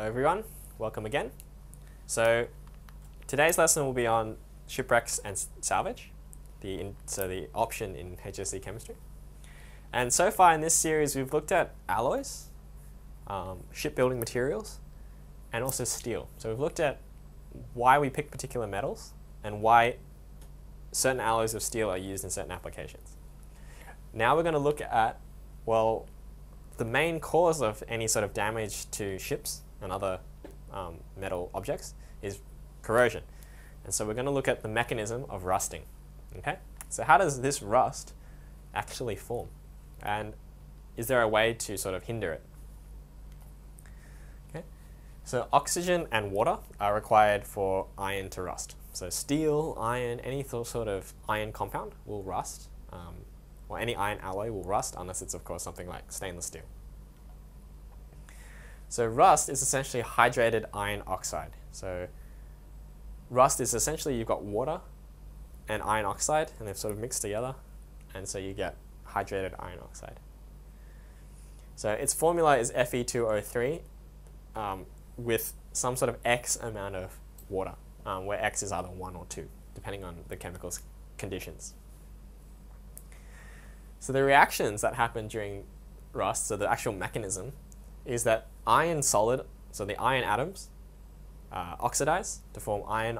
Hello everyone, welcome again. So today's lesson will be on shipwrecks and salvage, the in, so the option in HSC chemistry. And so far in this series we've looked at alloys, um, shipbuilding materials, and also steel. So we've looked at why we pick particular metals and why certain alloys of steel are used in certain applications. Now we're going to look at, well, the main cause of any sort of damage to ships and other um, metal objects is corrosion. And so we're going to look at the mechanism of rusting. Okay? So how does this rust actually form? And is there a way to sort of hinder it? Okay? So oxygen and water are required for iron to rust. So steel, iron, any sort of iron compound will rust, um, or any iron alloy will rust unless it's of course something like stainless steel. So rust is essentially hydrated iron oxide. So rust is essentially you've got water and iron oxide and they've sort of mixed together and so you get hydrated iron oxide. So its formula is Fe2O3 um, with some sort of X amount of water um, where X is either 1 or 2, depending on the chemical conditions. So the reactions that happen during rust, so the actual mechanism, is that iron solid, so the iron atoms, uh, oxidize to form iron,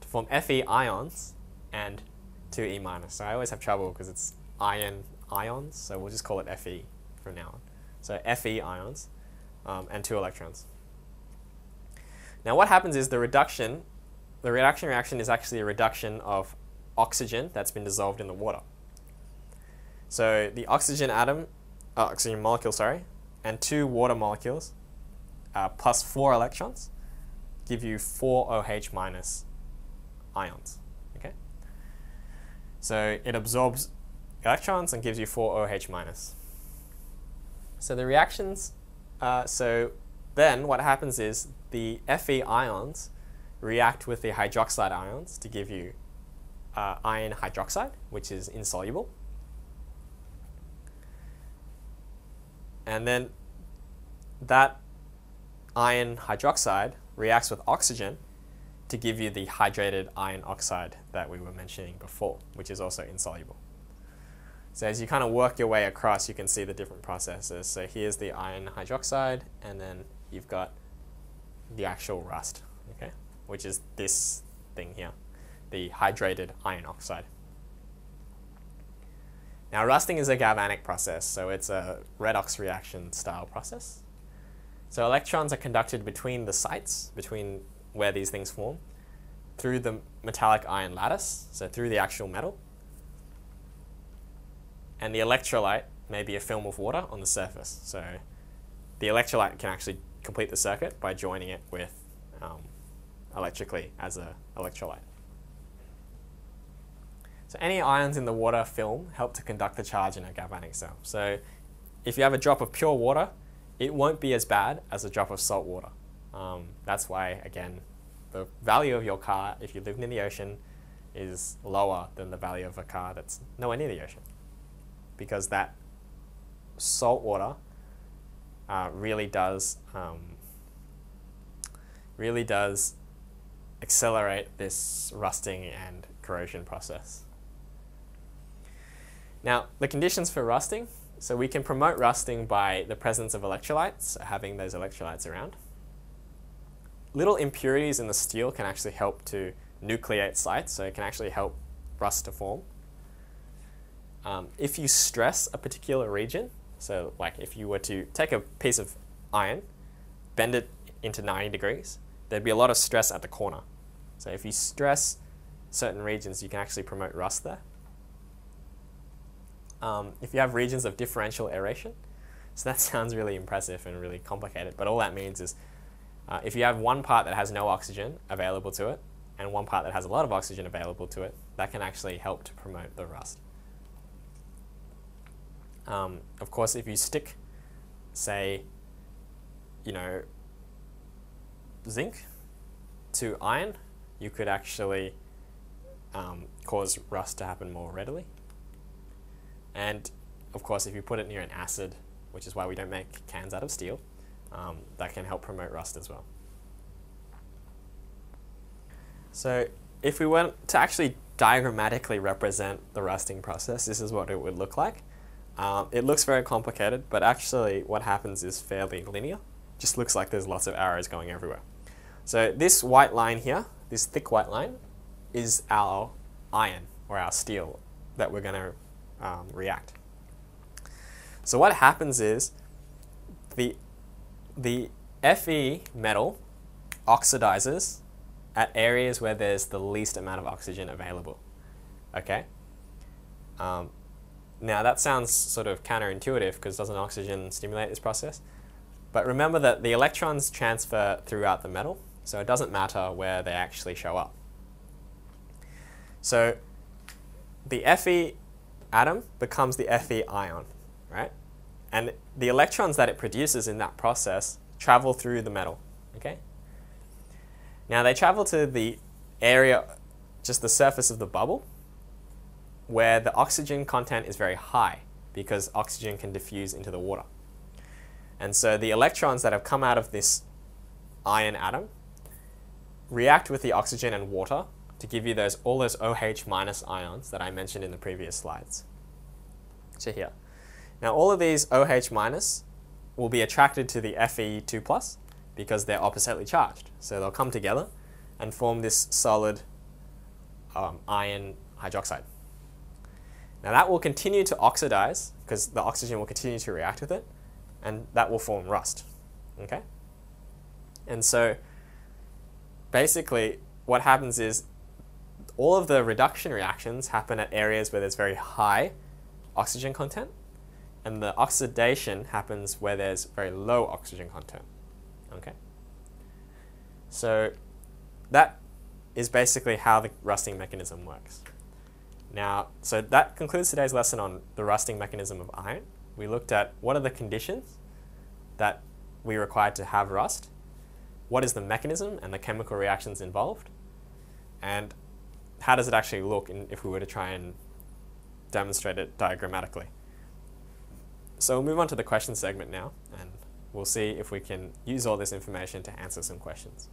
to form Fe ions and 2E minus. So I always have trouble because it's iron ions, so we'll just call it Fe from now on. So Fe ions um, and two electrons. Now what happens is the reduction, the reduction reaction is actually a reduction of oxygen that's been dissolved in the water. So the oxygen atom, uh, oxygen molecule, sorry, and two water molecules uh, plus four electrons give you four OH minus ions. Okay. So it absorbs electrons and gives you four OH minus. So the reactions, uh, so then what happens is the Fe ions react with the hydroxide ions to give you uh, iron hydroxide, which is insoluble. And then that iron hydroxide reacts with oxygen to give you the hydrated iron oxide that we were mentioning before, which is also insoluble. So as you kind of work your way across, you can see the different processes. So here's the iron hydroxide, and then you've got the actual rust, okay, which is this thing here, the hydrated iron oxide. Now rusting is a galvanic process, so it's a redox reaction style process. So electrons are conducted between the sites, between where these things form, through the metallic iron lattice, so through the actual metal. And the electrolyte may be a film of water on the surface. So the electrolyte can actually complete the circuit by joining it with um, electrically as an electrolyte. So any ions in the water film help to conduct the charge in a galvanic cell. So if you have a drop of pure water, it won't be as bad as a drop of salt water. Um, that's why, again, the value of your car, if you live near the ocean, is lower than the value of a car that's nowhere near the ocean. Because that salt water uh, really does um, really does accelerate this rusting and corrosion process. Now, the conditions for rusting, so we can promote rusting by the presence of electrolytes, having those electrolytes around. Little impurities in the steel can actually help to nucleate sites, so it can actually help rust to form. Um, if you stress a particular region, so like if you were to take a piece of iron, bend it into 90 degrees, there'd be a lot of stress at the corner. So if you stress certain regions, you can actually promote rust there. Um, if you have regions of differential aeration, so that sounds really impressive and really complicated, but all that means is uh, if you have one part that has no oxygen available to it and one part that has a lot of oxygen available to it, that can actually help to promote the rust. Um, of course, if you stick, say, you know, zinc to iron, you could actually um, cause rust to happen more readily. And of course, if you put it near an acid, which is why we don't make cans out of steel, um, that can help promote rust as well. So if we went to actually diagrammatically represent the rusting process, this is what it would look like. Um, it looks very complicated, but actually what happens is fairly linear. Just looks like there's lots of arrows going everywhere. So this white line here, this thick white line, is our iron or our steel that we're going to um, react. So what happens is the, the Fe metal oxidizes at areas where there's the least amount of oxygen available. Okay? Um, now that sounds sort of counterintuitive because doesn't oxygen stimulate this process? But remember that the electrons transfer throughout the metal, so it doesn't matter where they actually show up. So the Fe atom becomes the Fe ion, right? And the electrons that it produces in that process travel through the metal, okay? Now they travel to the area, just the surface of the bubble, where the oxygen content is very high because oxygen can diffuse into the water. And so the electrons that have come out of this iron atom react with the oxygen and water to give you those all those OH minus ions that I mentioned in the previous slides. So here. Now all of these OH minus will be attracted to the Fe2 plus because they're oppositely charged. So they'll come together and form this solid um, iron hydroxide. Now that will continue to oxidize because the oxygen will continue to react with it and that will form rust. Okay? And so basically what happens is all of the reduction reactions happen at areas where there's very high oxygen content and the oxidation happens where there's very low oxygen content. Okay? So that is basically how the rusting mechanism works. Now, so that concludes today's lesson on the rusting mechanism of iron. We looked at what are the conditions that we require to have rust, what is the mechanism and the chemical reactions involved, and how does it actually look in, if we were to try and demonstrate it diagrammatically. So we'll move on to the question segment now, and we'll see if we can use all this information to answer some questions.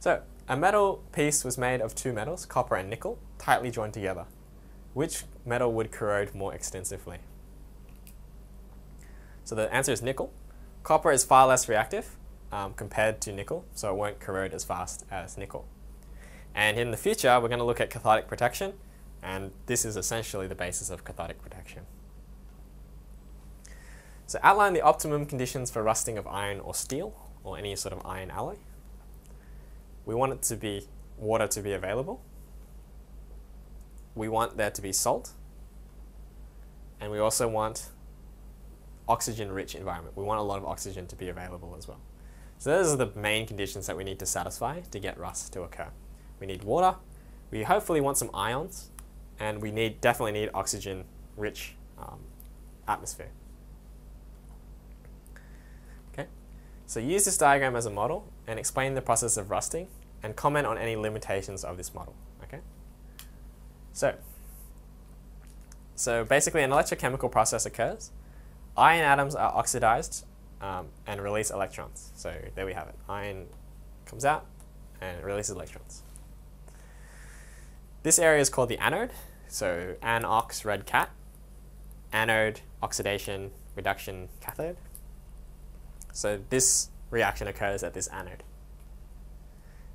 So, a metal piece was made of two metals, copper and nickel, tightly joined together. Which metal would corrode more extensively? So the answer is nickel. Copper is far less reactive um, compared to nickel, so it won't corrode as fast as nickel. And in the future, we're going to look at cathodic protection, and this is essentially the basis of cathodic protection. So outline the optimum conditions for rusting of iron or steel, or any sort of iron alloy. We want it to be water to be available. We want there to be salt. And we also want oxygen-rich environment. We want a lot of oxygen to be available as well. So those are the main conditions that we need to satisfy to get rust to occur. We need water, we hopefully want some ions, and we need definitely need oxygen-rich um, atmosphere. So use this diagram as a model and explain the process of rusting and comment on any limitations of this model. Okay. So, so basically an electrochemical process occurs. Iron atoms are oxidized um, and release electrons. So there we have it. Iron comes out and releases electrons. This area is called the anode. So anox, red cat. Anode, oxidation, reduction, cathode. So this reaction occurs at this anode.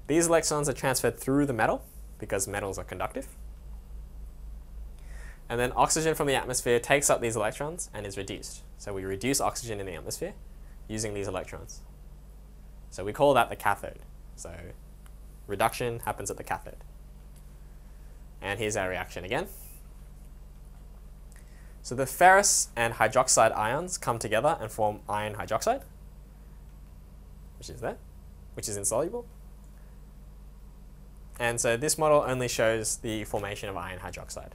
These electrons are transferred through the metal because metals are conductive. And then oxygen from the atmosphere takes up these electrons and is reduced. So we reduce oxygen in the atmosphere using these electrons. So we call that the cathode. So reduction happens at the cathode. And here's our reaction again. So the ferrous and hydroxide ions come together and form iron hydroxide which is there, which is insoluble. And so this model only shows the formation of iron hydroxide.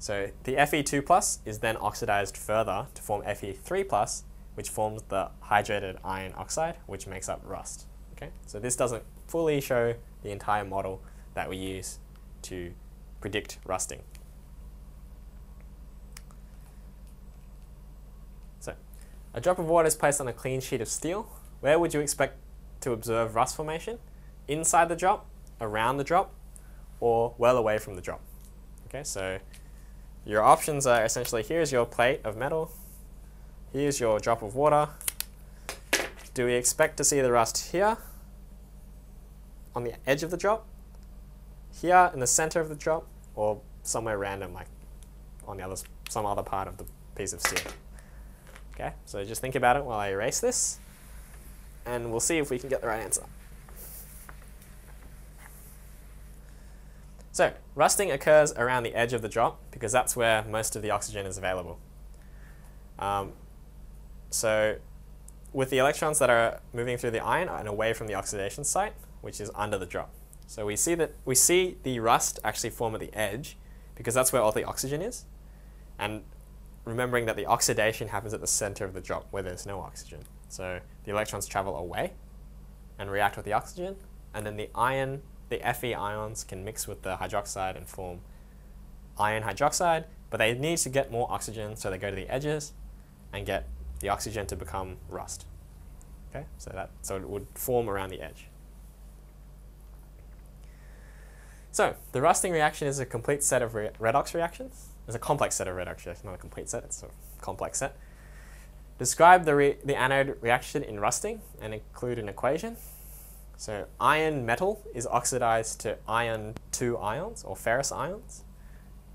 So the Fe2 plus is then oxidized further to form Fe3 plus, which forms the hydrated iron oxide, which makes up rust. Okay, so this doesn't fully show the entire model that we use to predict rusting. So, a drop of water is placed on a clean sheet of steel. Where would you expect to observe rust formation? Inside the drop, around the drop, or well away from the drop? Okay, so your options are essentially here's your plate of metal, here's your drop of water. Do we expect to see the rust here on the edge of the drop, here in the center of the drop, or somewhere random like on the other some other part of the piece of steel? Okay, so just think about it while I erase this, and we'll see if we can get the right answer. So, rusting occurs around the edge of the drop because that's where most of the oxygen is available. Um, so, with the electrons that are moving through the iron and away from the oxidation site, which is under the drop. So we see that we see the rust actually form at the edge because that's where all the oxygen is. And remembering that the oxidation happens at the center of the drop where there's no oxygen. So the electrons travel away and react with the oxygen, and then the ion the Fe ions can mix with the hydroxide and form iron hydroxide, but they need to get more oxygen, so they go to the edges and get the oxygen to become rust. Okay, so that so it would form around the edge. So the rusting reaction is a complete set of re redox reactions. It's a complex set of redox reactions, not a complete set. It's a complex set. Describe the, the anode reaction in rusting and include an equation. So iron metal is oxidized to iron 2 ions, or ferrous ions,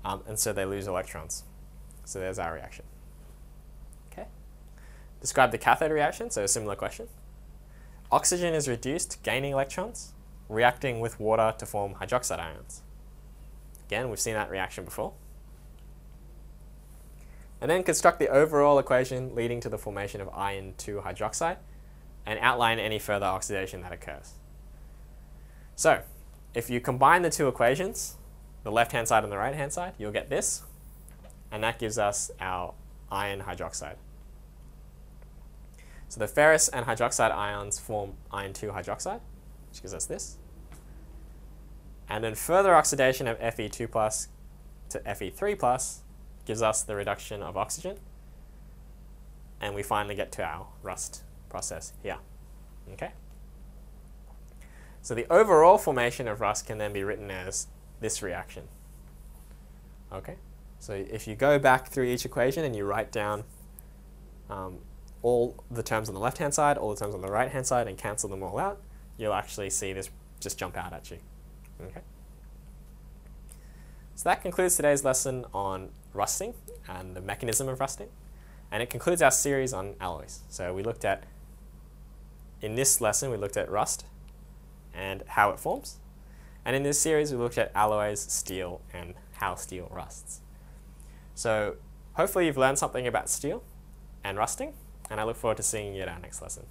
um, and so they lose electrons. So there's our reaction. Okay. Describe the cathode reaction, so a similar question. Oxygen is reduced, gaining electrons, reacting with water to form hydroxide ions. Again, we've seen that reaction before. And then construct the overall equation leading to the formation of iron 2 hydroxide and outline any further oxidation that occurs. So, if you combine the two equations, the left-hand side and the right-hand side, you'll get this, and that gives us our iron hydroxide. So the ferrous and hydroxide ions form iron 2 hydroxide, which gives us this. And then further oxidation of Fe2 plus to Fe3 plus gives us the reduction of oxygen. And we finally get to our rust process here. Okay. So the overall formation of rust can then be written as this reaction. Okay. So if you go back through each equation and you write down um, all the terms on the left-hand side, all the terms on the right-hand side, and cancel them all out, you'll actually see this just jump out at you. Okay. So that concludes today's lesson on rusting and the mechanism of rusting. And it concludes our series on alloys. So we looked at, in this lesson, we looked at rust and how it forms. And in this series, we looked at alloys, steel, and how steel rusts. So hopefully you've learned something about steel and rusting, and I look forward to seeing you at our next lesson.